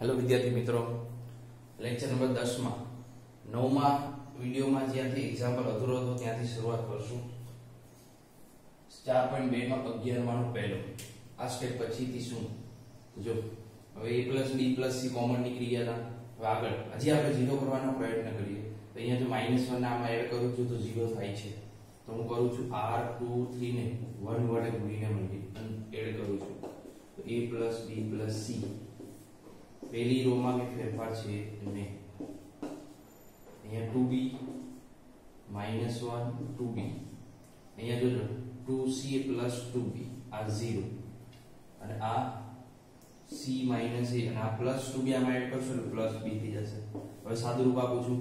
Hello વિદ્યાર્થી મિત્રો. Lecture number દસમાં, નવમા વિડીયોમાં જ્યાંથી એક્ઝામ્પલ અધૂરો હતો, ત્યાંથી શરૂઆત કરશું. ચાર પોઈન્ટ બે માં અગિયારમાંનો પહેલો. આ સ્ટેપ પછીથી શું? જો, હવે a plus b plus c common નીકળી ગયા હવે આગળ. હજી આપણે ઝીરો કરવાનો પ્રયત્ન કરીએ. તો અહીંયા જો માઇનસ વન આમાં એડ કરું છું, તો ઝીરો થાય છે. તો હું કરું છું આર ટુ થ્રી ને વન વડે ગુણીને મલ્ટી એડ કરું છું. A plus b plus c પહેલી રો માં કે ફેરફાર છે ને અહીંયા 2b minus 1 2b અહીંયા જોજો 2c ટુ 2b આ 0 અને આ c માઇનસ a, અને આ plus 2b આમાં એડ કરશો એટલે પ્લસ b થઈ જશે. હવે સાદું રૂપ આપું છું.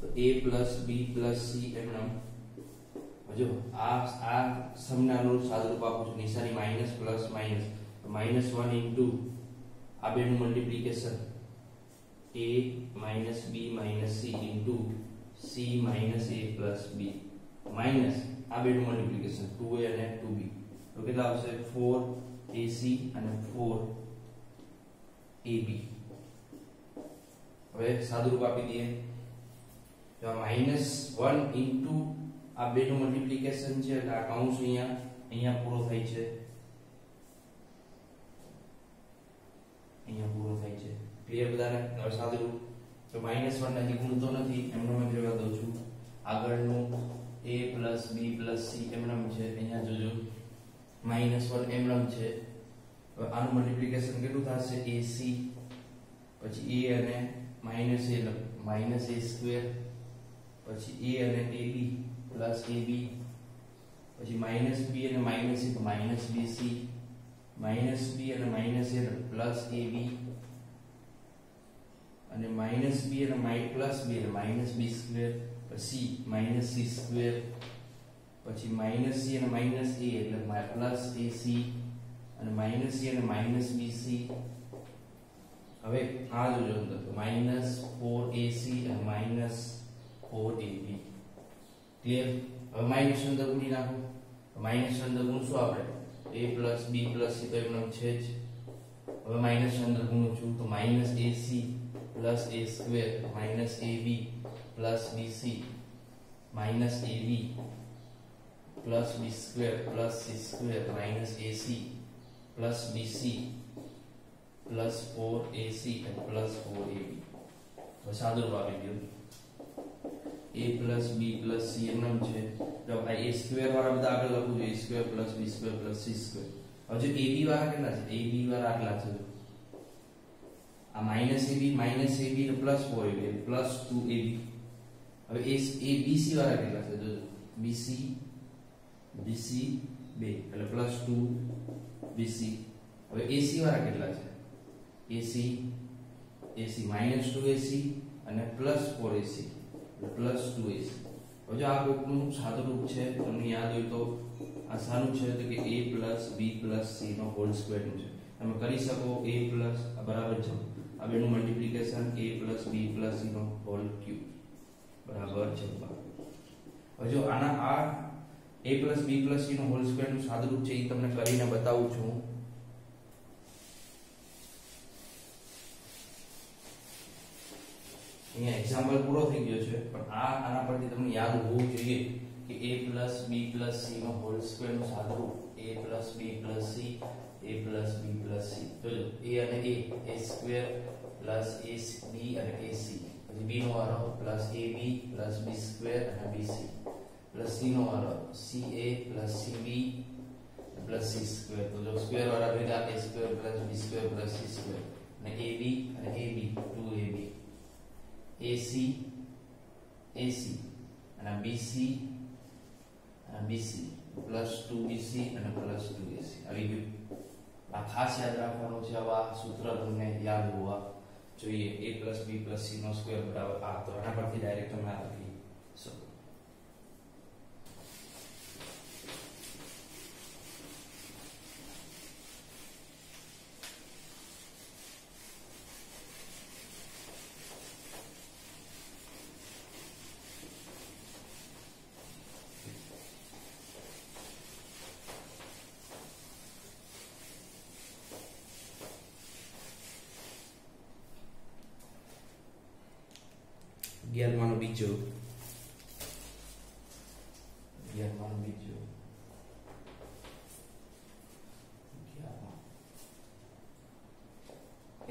તો a plus b plus c એમ જો આ આ સમના અનુરૂપ સાદું રૂપ આપું છું. નિશાની minus plus minus minus one into આ બેનું multiplication a minus b minus c into c minus a plus b minus આ બેનું મલ્ટીપ્લિકેશન 2a અને 2b તો કેટલા આવશે 4ac અને 4ab હવે સાદુરૂપ આપી દઈએ તો માઇનસ વન ઇન્ટુ આ બેનું મલ્ટીપ્લિકેશન છે એટલે આ કૌંસ અહીંયા અહીંયા પૂરો થાય છે અહીંયા પૂરો થાય છે ક્લિયર બધાને? હવે સાદું તો માઇનસ વન હજી ગુણતો નથી, એમનો મેં રહેવા દઉં છું. આગળનું a plus b plus c એમનામ છે. અહીંયા જોજો. માઇનસ વન એમનામ છે. આનું મલ્ટીપ્લિકેશન કેટલું થશે? Ac પછી a અને minus a minus a square પછી a અને ab પ્લસ ab પછી માઇનસ b અને માઇનસ તો માઇનસ bc માઇનસ b અને માઇનસ a પ્લસ ab અને માઇનસ બી અને માઈ પ્લસ બી એટલે માઇનસ બી સ્ક્વેર પછી માઇનસ સી સ્ક્વેર પછી માઇનસ સી અને માઇનસ એ એટલે પ્લસ ac અને માઇનસ સી અને માઇનસ bc હવે આ જોજો અંદર, તો માઇનસ 4ac અને minus four a b clear હવે માઇનસ અંદર ગુણી નાખો. માઇનસ અંદર ગુણશું આપણે? A plus b plus c તો એમનો છે. જ હવે માઇનસ અંદર ગુણું છું, તો minus ac plus a square minus ab plus bc minus ab plus b square plus c square minus ac plus bc plus 4ac અને પ્લસ 4ab તો સાદું આવી ગયું a plus b plus c એમ છે તો આ a સ્ક્વેર વાળા બધા આગળ લખું છું a square plus b square plus c square હવે ab વાળા કેટલા છે ab વાળા આટલા છે આ માઇનસ ab માઇનસ ab ને પ્લસ 4ab પ્લસ 2ab હવે એ એ bc વાળા કેટલા છે? જોજો. Bc bc 2 એટલે પ્લસ 2 bc હવે ac વાળા કેટલા છે? Ac ac માઇનસ 2ac અને પ્લસ ફોર એસી પ્લસ 2ac હવે જો આ કોકનું સાદું રૂપ છે, તમને યાદ હોય તો આ સારું છે તો કે a plus b plus c નો હોલ સ્ક્વેરનું છે. તમે કરી શકો a પ્લસ બરાબર છે આ બેનું multiplication a plus b plus c નો હોલ ક્યુબ બરાબર છે હવે જો આના આ a plus b plus c નો હોલ સ્ક્વેરનું સાદું રૂપ છે એ તમને કરીને બતાવું છું. અહીંયા એક્ઝામ્પલ પૂરો થઈ ગયો છે, પણ આ આના પરથી તમને યાદ હોવું જોઈએ કે a b c નો હોલ સ્ક્વેરનું સાદુરૂપ a b c a b c. જોજો a અને a a square plus a b અને ac પછી b નો વારો plus b plus b square અને bc પ્લસ c નો વારો ca plus b plus c square તો જો સ્ક્વેર વાળા ભેગા a square plus b square plus c square અને ab અને ab 2ab AC AC અને BC અને BC પ્લસ 2BC અને પ્લસ 2AC આવી ગયું આ ખાસ યાદ રાખવાનું છે આવા સૂત્ર તમને યાદ હોવા જોઈએ. A b c નો સ્ક્વેર બરાબર. આ તો આના પરથી ડાયરેક્ટ તમે આ લખી બીજો અગિયારમાં બીજો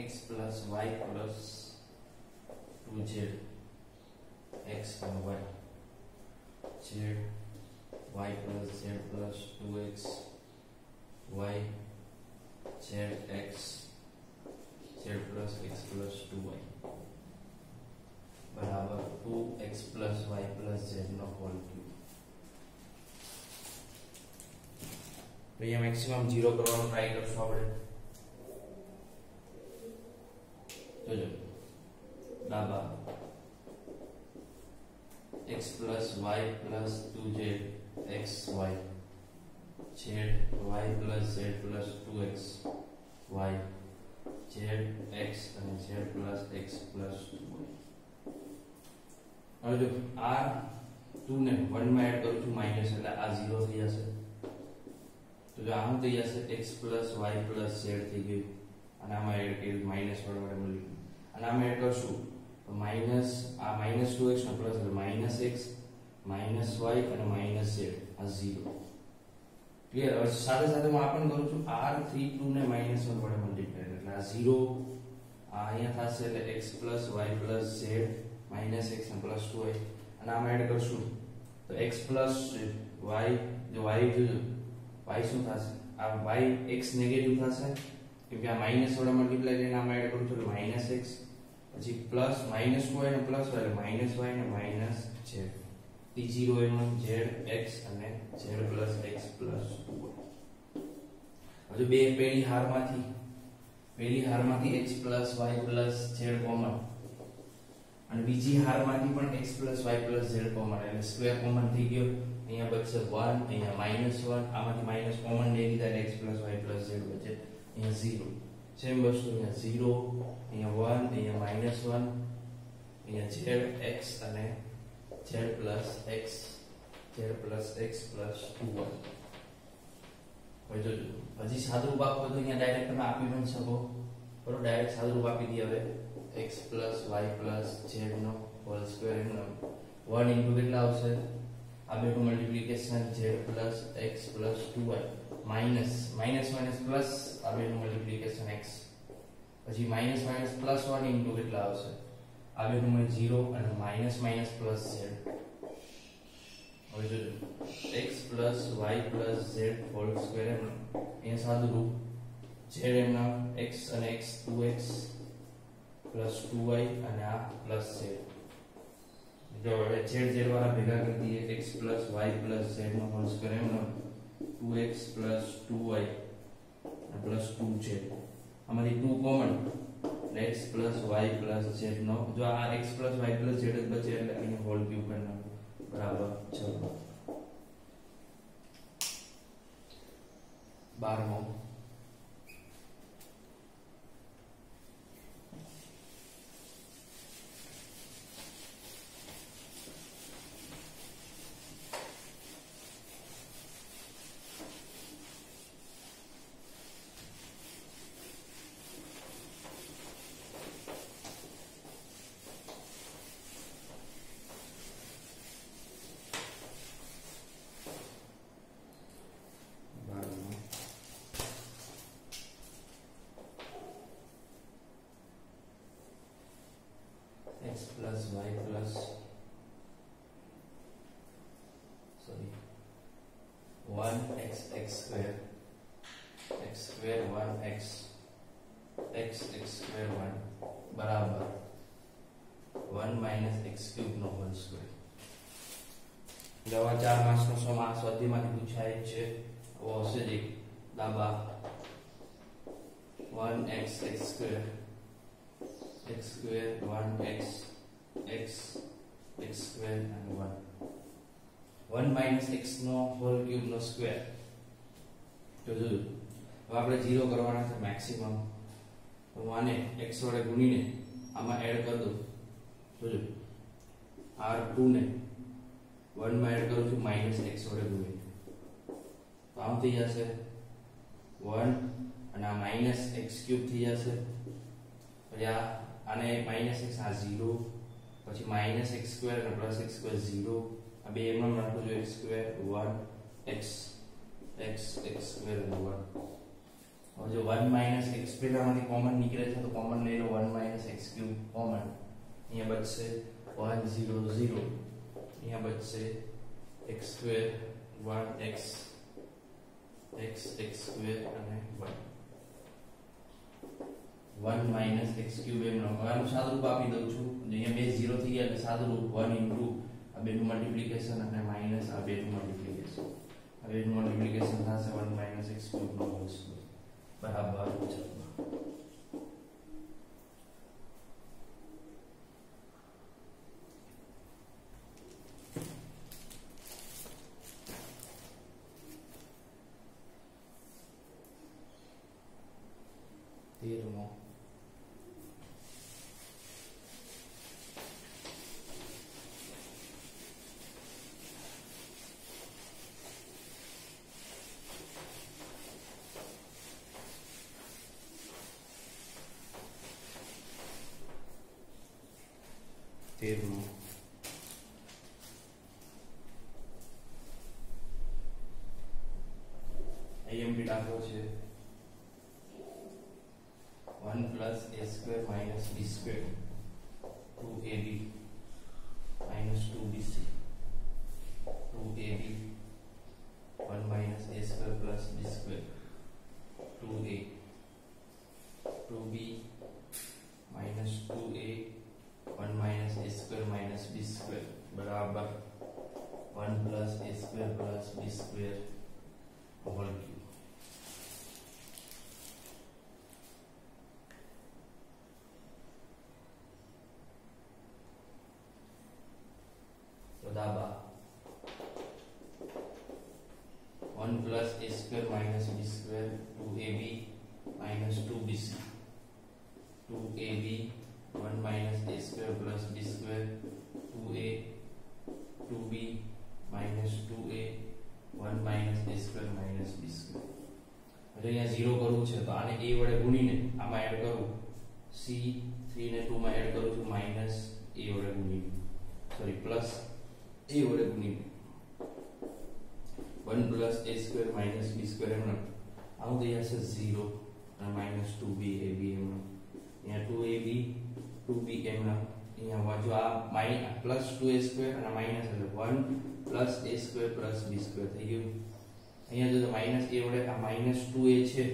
x plus y plus 2z x and y z y plus z plus 2x y z x z plus x plus 2y બરાબર 2x plus y plus z નો હોલ ક્યુબ તો અહીંયા મેક્સિમમ 0 કરવાનો ટ્રાય કરશું આપણે જોજો ડાબા x plus y plus 2z x y z y plus z plus 2x y z x અને z plus x plus 2y હવે જો આ 2 ને 1 માં એડ કરું છું માઇનસ એટલે આ 0 થઈ જશે. તો જો આમ થઈ જશે, x plus y plus z થઈ ગયું. અને આમાં એડ કર્યું માઇનસ વડે વડે મળી અને આમાં એડ કરશું તો માઇનસ આ માઇનસ ટુ એક્સ નો પ્લસ એટલે માઇનસ એક્સ માઇનસ વાય અને માઇનસ ઝેડ આ ઝીરો ક્લિયર હવે સાથે સાથે હું આ પણ કરું છું. આર થ્રી ટુ ને માઇનસ વન વડે મલ્ટીપ્લાય એટલે આ ઝીરો આ અહીંયા થશે એટલે x plus y plus z minus x અને પ્લસ ટુ વાય અને આમાં એડ કરશું. તો એક્સ પ્લસ વાય જો વાય જોજો. વાય શું થશે? આ વાય એક્સ નેગેટિવ થશે. કેમ કે આ માઇનસ વડે મલ્ટીપ્લાય કરીને આમાં એડ કરું છું એટલે માઇનસ એક્સ પછી પ્લસ માઇનસ ટુ અને પ્લસ એટલે માઇનસ વાય અને માઇનસ ઝેડ ત્રીજી રો એમાં ઝેડ એક્સ અને ઝેડ પ્લસ એક્સ પ્લસ હજુ બે પેલી હારમાંથી પેલી હારમાંથી x plus y plus z common અને બીજી હારમાંથી પણ x plus y plus z common એટલે સ્ક્વેર કોમન થઈ ગયો. અહીંયા બચશે વન અહીંયા માઇનસ વન આમાંથી માઇનસ કોમન લઈ લીધા x plus y plus z બચે અહીંયા ઝીરો સેમ વસ્તુ અહીંયા ઝીરો અહીંયા વન અહીંયા માઇનસ વન અહીંયા z એક્સ અને z plus x z plus x plus two one હવે જોજો. હજી સાદુરૂપ આપો તો અહીંયા ડાયરેક્ટ તમે આપી પણ શકો. બરોબર? ડાયરેક્ટ સાદુરૂપ આપી દઈએ હવે. X plus y plus z નો હોલ સ્ક્વેર નો વન ઇન્ટુ કેટલા આવશે. આ બેનું multiplication z plus x plus two y minus minus minus plus આ બેનું મલ્ટીપ્લિકેશન એક્સ પછી minus minus plus one into કેટલા આવશે. આ બેનું મળે ઝીરો અને માઇનસ માઇનસ પ્લસ z. હવે જોજો. X plus y plus z whole square એમ એ સાદું રૂપ. z એમના એક્સ અને two x plus two y અને આ પ્લસ ઝેડ. જો હવે ઝેડ ઝેડ વાળા ભેગા કરી દઈએ x plus y plus z નો હોલ સ્ક્વેર એમનો two x plus two y plus two z. આમાંથી two common x plus y plus z નો જો આ x plus y plus z જ બચે એટલે અહીંયા હોલ ક્યુબ કરી નાખો બરાબર? ચલો. બારમો. X plus y plus sorry 1 x x square x square 1 x x x square 1 બરાબર 1 minus x cube નો હોલ સ્ક્વેર જવા ચાર માસનો સમ આ સ્વાધ્યાયમાંથી પૂછાય જ છે ઓ હશે જ એક ડાબા 1 x x square x square 1 x x square and 1 1 minus x નો હોલ ક્યુબ નો સ્ક્વેર તો જો હવે આપણે 0 કરવાના છે મેક્સિમમ તો આને x વડે ગુણીને આમાં એડ કરી દઉં. જોજો r2 ને 1 માં એડ કરું છું માઇનસ x વડે ગુણીને. તો આમ થઈ જશે. 1 અને આ માઇનસ x ક્યુબ થઈ જશે. પછી આ, આને માઇનસ x, આ 0 પછી માઇનસ એક્સ સ્ક્વેર અને પ્લસ એક્સ સ્ક્વેર ઝીરો આ બે એમનો રાખવું જોઈએ x square one x x x square one હવે જો વન માઇનસ એક્સ પેલામાંથી કોમન નીકળે છે, તો કોમન લઈ લો one minus x cube common અહીંયા બચશે વન ઝીરો ઝીરો અહીંયા બચશે x square one x x x square અને one one minus x cube એમ નો. આનું સાદુરૂપ આપી દઉં છું. અહીંયા બે ઝીરો થઈ ગયા એટલે સાદુરૂપ 1 ઇન્ટુ આ બેનું મલ્ટીપ્લિકેશન અને માઇનસ આ બેનું મલ્ટીપ્લિકેશન આ બેનું મલ્ટીપ્લિકેશન થશે વન માઇનસ એક્સ ક્યુબ નો હોલ સ્ક્વેર બરાબર ચલો તેરમો તેરમો આઈએમપી દાખલો છે 1 plus a square minus b square 2ab minus 2bc 2ab 1 minus a square plus b square 2a 2b minus 2a 1 minus a square minus b square બરાબર 1 plus a square plus b square whole cube તો દાબા 1 plus a square minus b square 2ab minus 2bc 2ab 1 minus a square plus b square 2a 2b minus 2a 1 minus a square minus b square એટલે અહીંયા 0 કરવું છે તો આને a વડે ગુણીને આમાં add કરું c 3 ને 2 માં એડ કરું છું માઇનસ a વડે ગુણીને સોરી પ્લસ a વડે ગુણીને 1 plus a square minus b square એમ આવું s is 0 અને minus 2b ab એમ અહીંયા 2ab 2b એમ અહીંયા બાજુ આ પ્લસ 2a સ્ક્વેર અને માઇનસ એટલે 1 plus a square plus b square થઈ ગયું. અહીંયા જો માઇનસ a વડે આ માઇનસ 2a છે,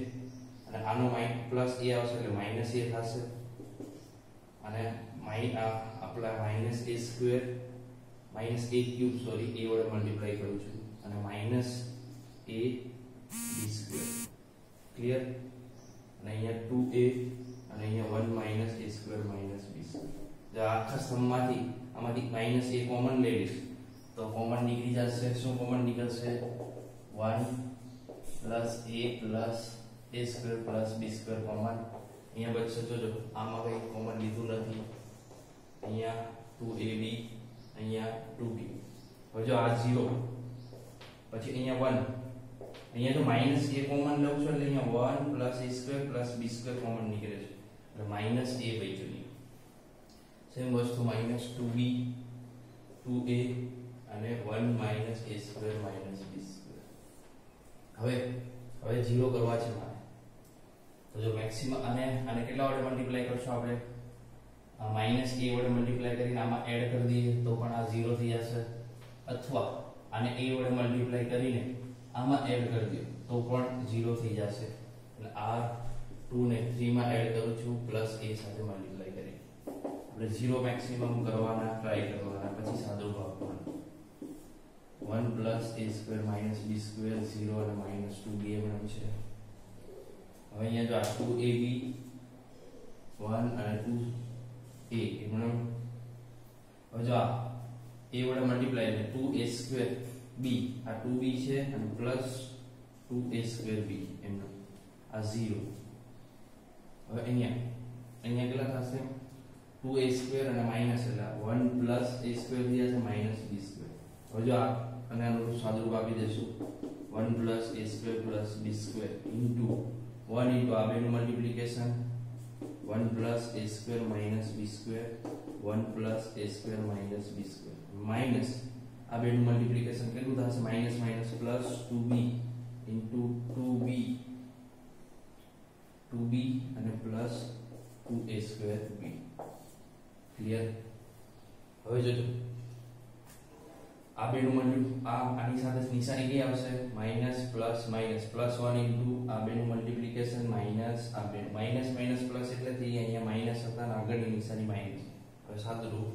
અને આનો પ્લસ a આવશે એટલે માઇનસ a થશે. અને માઇન આ આપણા a square minus a cube sorry a વડે મલ્ટીપ્લાય કરું છું. અને minus a b square clear અને અહીંયા 2a અને અહીંયા 1 minus a square minus b આખા સમમાંથી આમાંથી માઇનસ a કોમન લઈ લઈશ, તો કોમન નીકળી જશે. શું કોમન નીકળશે? 1 plus a plus a square plus b square common અહીંયા બચશે જોજો, આમાં કંઈ કોમન લીધું નથી. અહીંયા 2ab અહીંયા 2b હવે જો આ 0 પછી અહીંયા 1 અહીંયા તો માઇનસ a કોમન લઉં છું એટલે અહીંયા 1 plus a square b square common નીકળે છે. એટલે માઇનસ a બચ્યું સેમ વસ્તુ માઇનસ 2b 2a અને 1 minus a square minus b square હવે હવે 0 કરવા છે મારે. તો જો મેક્સિમમ અને આને કેટલા વડે મલ્ટીપ્લાય કરશો આપણે? આ માઇનસ a વડે મલ્ટીપ્લાય કરીને આમાં એડ કરી દઈએ તો પણ આ 0 થઈ જશે. અથવા આને a વડે મલ્ટીપ્લાય કરીને આમાં એડ કરી દો તો પણ 0 થઈ જશે. એટલે આ 2 ને 3 માં એડ કરું છું પ્લસ a સાથે મલ્ટીપ્લાય કરી. આપણે 0 મેક્સિમમ કરવાના ટ્રાય કરવાના, પછી સાદો ભાગ કરવાનો. 1 plus a square minus b square 0 અને માઇનસ 2b એમ છે. હવે અહીંયા જો આ 2ab 1 અને 2 a એમનો હવે જો આ a વડે મલ્ટીપ્લાય એટલે 2a સ્ક્વેર b, આ 2b છે અને પ્લસ 2a સ્ક્વેર b, એમનો. આ 0 હવે અહીંયા અહીંયા કેટલા થશે? 2a સ્ક્વેર અને માઇનસ એટલે 1 પ્લસ a સ્ક્વેર થઈ જશે માઇનસ b સ્ક્વેર હવે જો આ, અને આનું સાદુરૂપ આપી દેશું 1 plus a square plus b square into 1 into આ બેનું multiplication 1 plus a square minus b square 1 plus a square minus b square minus આ બેનું મલ્ટીપ્લિકેશન કેટલું થશે? Minus minus plus 2b into 2b 2b અને plus 2a square b. Clear હવે જોજો. આ બેનું મલ્ટી આ આની સાથે નિશાની કઈ આવશે? Minus plus minus plus 1 into આ બેનું મલ્ટીપ્લિકેશન માઇનસ આ બે માઇનસ માઇનસ પ્લસ એટલે થી અહીંયા માઇનસ હતા આગળની નિશાની માઇનસ હવે સાદું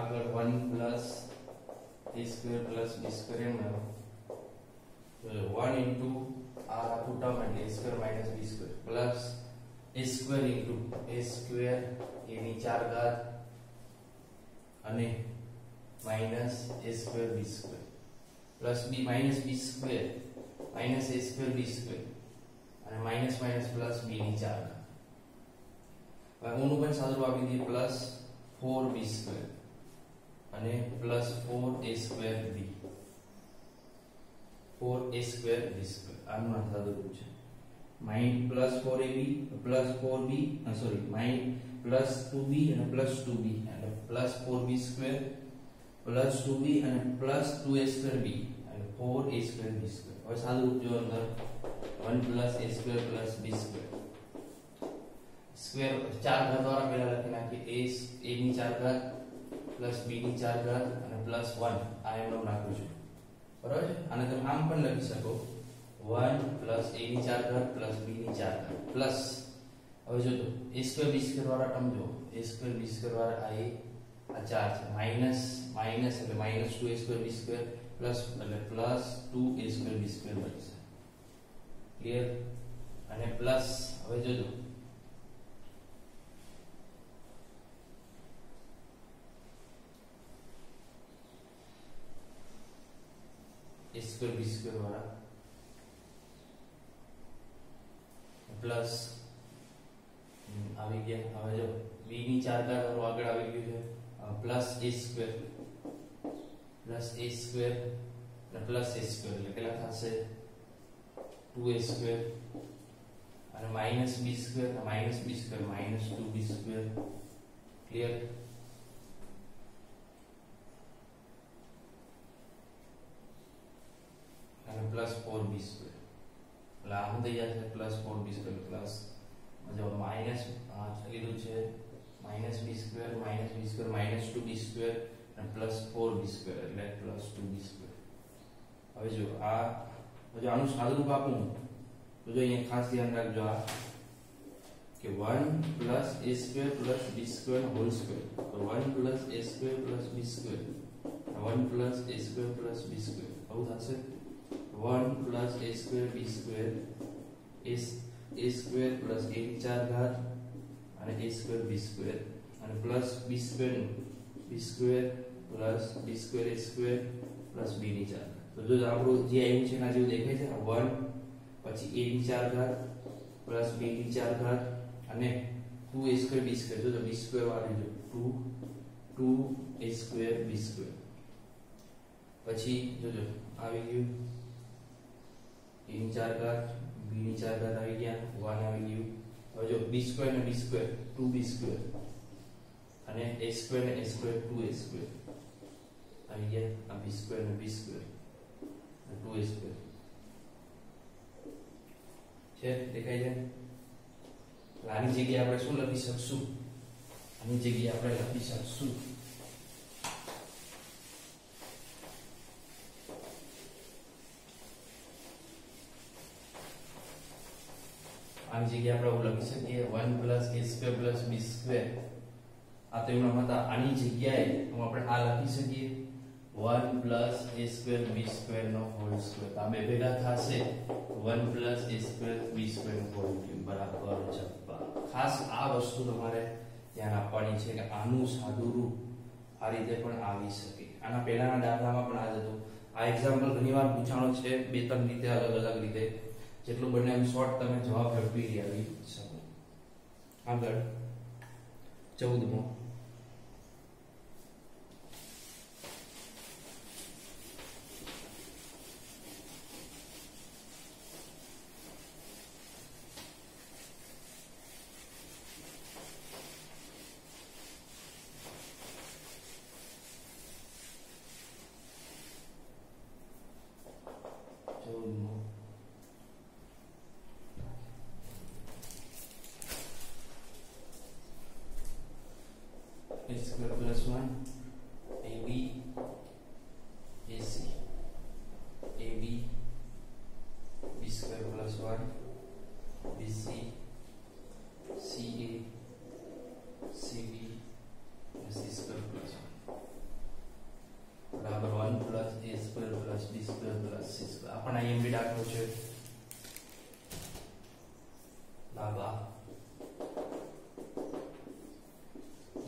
આગળ 1 plus a square plus b square એમ આવ્યો 1 ઇન્ટુ આ આખું ટર્મ એટલે a square minus b square plus a square into a square a ની ચાર ઘાત અને minus a square b square plus b minus b square minus a square b square અને minus minus plus b ની ચાર ઘાત. હવે હું પણ સાદું આપી દઈએ પ્લસ 4b સ્ક્વેર અને plus four a square b four a square b square આનું આ સાદું છે mine plus four a b plus four b sorry mind plus two b અને પ્લસ ટુ બી અને plus four b square plus two b અને plus two a square b અને four a square b square હવે જો અંદર one plus a square plus b square square ચાર ઘાત વાળા પહેલા લખી નાખીએ એ ની ચાર ઘાત પ્લસ બી ની ચાર ઘાત અને પ્લસ વન આ એમનો નાખું છું બરાબર છે? આને તમે આમ પણ લખી શકો. વન પ્લસ એ ની 4 ઘાત પ્લસ બી ની 4 ઘાત પ્લસ. હવે જો તો એ સ્ક્વેર બી સ્ક્વેર વાળા ટર્મ જો એ સ્ક્વેર બી સ્ક્વેર વાળા આ આ ચાર છે. માઇનસ માઇનસ એટલે minus two a square b square, plus એટલે plus two a square b square બનશે. ક્લિયર? અને પ્લસ, હવે જોજો એ સ્ક્વેર બી સ્ક્વેર વાળા પ્લસ આવી ગયા હવે જો b ની ચાર ઘાત વાળું આગળ આવી ગયું છે plus a square plus a square અને પ્લસ એ સ્ક્વેર એટલે કેટલા થશે ટુ એ સ્ક્વેર અને minus b square minus b square minus two b square clear અને પ્લસ ફોર બી સ્ક્વેર એટલે આમ થઈ જશે plus four b square plus જો માઇનસ લીધું છે minus b square minus b square minus two b square અને પ્લસ ફોર બી square એટલે પ્લસ ટુ બી સ્ક્વેર હવે જો આ જો આનું સાદુરૂપ આપું, તો જો અહીંયા ખાસ ધ્યાન રાખજો આ, કે 1 plus a square plus b square whole square તો 1 plus a square plus b square 1 plus a square plus b square આવું થશે? 1 plus a square b square a square plus a ની ચાર ઘાત અને a સ્ક્વેર b સ્ક્વેર અને plus b square b square plus b square a square plus b ની ચાર તો જો આપણું જે આવ્યું છે એના જેવું દેખાય છે 1 પછી a ની ચાર ઘાત પ્લસ b ની ચાર ઘાત અને 2a સ્ક્વેર b સ્ક્વેર જો b સ્ક્વેર વાળી જો 2 2a સ્ક્વેર b સ્ક્વેર પછી જોજો આવી ગયું. A ની ચાર ઘાત b ની ચાર ઘાત આવી ગયા 1 આવી ગયું હવે જો બી સ્ક્વેર ને b સ્ક્વેર 2b સ્ક્વેર અને એ સ્ક્વેર ને એ સ્ક્વેર 2a સ્ક્વેર આવી ગયા આ બી સ્ક્વેર ને b સ્ક્વેર અને 2a સ્ક્વેર છે દેખાય છે આની જગ્યાએ આપણે શું લખી શકશું આની જગ્યાએ આપણે લખી શકશું આની જગ્યાએ આપણે લખી શકીએ one plus a square b square આ તો એમના હતા આની જગ્યાએ હું આપણે આ લખી શકીએ. One plus a square b square no whole square આ બે ભેગા થશે. One plus a square b square no whole cube બરાબર છપ્પા ખાસ આ વસ્તુ તમારે ધ્યાન આપવાની છે કે આનું સાદું રૂપ આ રીતે પણ આવી શકે. આના પહેલાના દાખલામાં પણ આ જ હતું. આ એક્ઝામ્પલ ઘણીવાર પૂછાણો છે, બે ત્રણ રીતે અલગ અલગ રીતે. જેટલું બને એમ શોર્ટ તમે જવાબ ઝડપી આવી શકો આગળ. ચૌદમો a square plus 1 ab ac ab b square plus 1 bc ca cb and c square plus 1 બરાબર 1 plus a square plus b square plus c square આપણને અહીં બી દાખલો છે ડાબા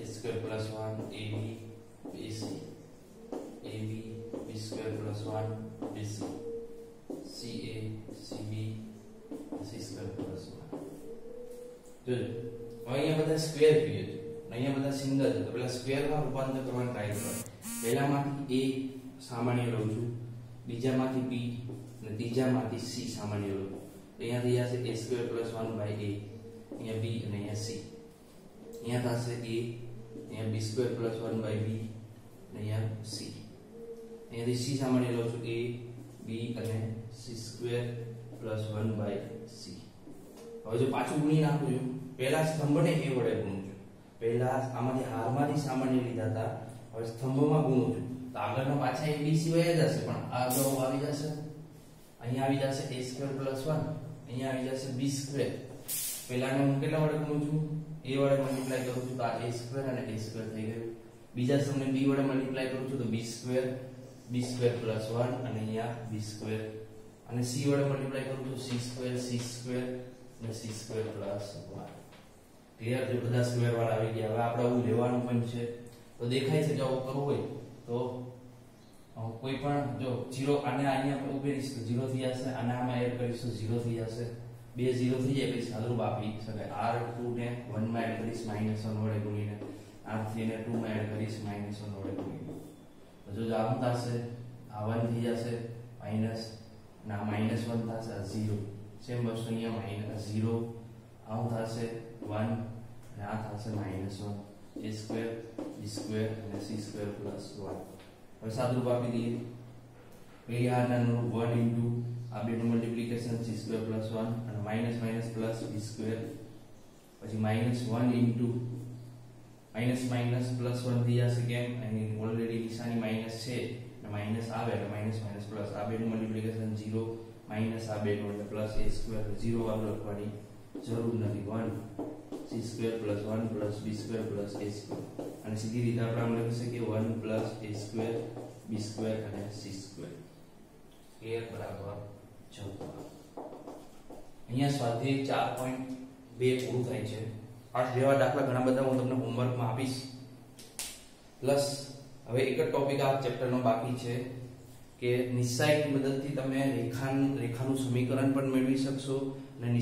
a square plus 1 ab bc ab b square plus 1 bc ca cb c square plus 1 જોજો હવે અહીંયા બધા સ્ક્વેર જોઈએ છે અહીંયા બધા સિંગલ છે. તો પેલા સ્ક્વેરમાં રૂપાંતર કરવાનું ટ્રાય કરો. પહેલામાંથી a સામાન્ય લઉં છું. બીજામાંથી b અને ત્રીજામાંથી c સામાન્ય લઉં. છું થઈ જશે a square plus one by a. અહીંયા b અને અહીંયા c. અહીંયા થશે a, અહીંયા b square plus one by b અને અહીંયા c. અહીંયાથી c સામાન્ય લઉં છું. A, b અને c square plus one by c. હવે જો પાછું ગુણી નાખું છું, પહેલા સ્તંભને એ વડે ગુણું છું. પહેલા આમાંથી હારમાંથી સામાન્ય લીધા હતા, હવે સ્તંભમાં ગુણું છું. તો આગળનો પાછા એ બી સિવાય વયા જશે પણ આ જવાબ આવી જશે, અહીંયા આવી જશે એ સ્ક્વેર પ્લસ વન અહીંયા આવી જશે બી સ્ક્વેર પહેલાને હું કેટલા વડે ગુણું છું? એ વડે મલ્ટીપ્લાય કરું છું તો આ એ સ્ક્વેર અને એ સ્ક્વેર થઈ ગયું. બીજા સ્તંભને બી વડે મલ્ટીપ્લાય કરું છું તો b square b square plus one અને અહીંયા બી સ્ક્વેર અને સી વડે મલ્ટીપ્લાય કરું છું સી સ્ક્વેર સી સ્ક્વેર અને c સ્ક્વેર પ્લસ 1 ક્લિયર છે બધા સ્ક્વેર વાળા આવી ગયા. હવે આપણે આવું લેવાનું પણ છે. તો દેખાય છે જો આવું કરવું હોય તો કોઈ પણ જો 0 આને અહીંયા ઉમેરીશ તો 0 થઈ જશે, આને આમાં એડ કરીશ 0 થઈ જશે. બે 0 થઈ જાય પછી સાદુરૂપ આપી શકાય. R2 ને 1 માં એડ કરીશ -1 વડે ગુણીને. R3 ને 2 માં એડ કરીશ -1 વડે ગુણીને. તો જો આમ થશે, આ 1 થઈ જશે માઇનસ ના માઇનસ 1 થશે, આ 0 સેમ વસ્તુ અહીંયા માઇનસ 0 આમ થશે વન અને આ થશે -1 એ સ્ક્વેર b સ્ક્વેર અને સી સ્ક્વેર પ્લસ વન હવે સાદુરૂપ આપી દઈએ પહેલી હારના અનુરૂપ 1 ઇન્ટુ આ બેનું multiplication c square plus one અને minus minus plus b square પછી minus 1 into minus minus plus one થઈ જશે કેમ અહીં ઓલરેડી નિશાની માઇનસ છે અને માઇનસ આવે એટલે માઇનસ માઇનસ પ્લસ આ બેનું મલ્ટીપ્લિકેશન 0 માઇનસ આ બેનું એટલે પ્લસ એ સ્ક્વેર ઝીરો વાળું લખવાની જરૂર નથી. One. C square plus one plus B square plus A square. અને સીધી રીતે આપણે આમ લખી શકીએ one plus A square, B square અને સી સ્ક્વેર. એ બરાબર અહીંયા સ્વાધ્યાય ચાર પોઈન્ટ બે પૂરું થાય છે. આ જેવા દાખલા ઘણા બધા હું તમને હોમવર્કમાં આપીશ. પ્લસ, હવે એક જ ટોપિક આ ચેપ્ટરનો બાકી છે. કે નિશ્ચાયકની મદદથી તમે રેખાનું રેખાનું સમીકરણ પણ મેળવી શકશો અને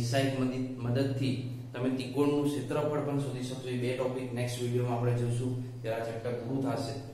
મદદ- મદદથી તમે ત્રિકોણનું ક્ષેત્રફળ પણ શોધી શકશો. એ બે ટોપિક નેક્સ્ટ વિડીયોમાં આપણે જોઈશું. ત્યારે આ ચેપ્ટર પૂરું થશે.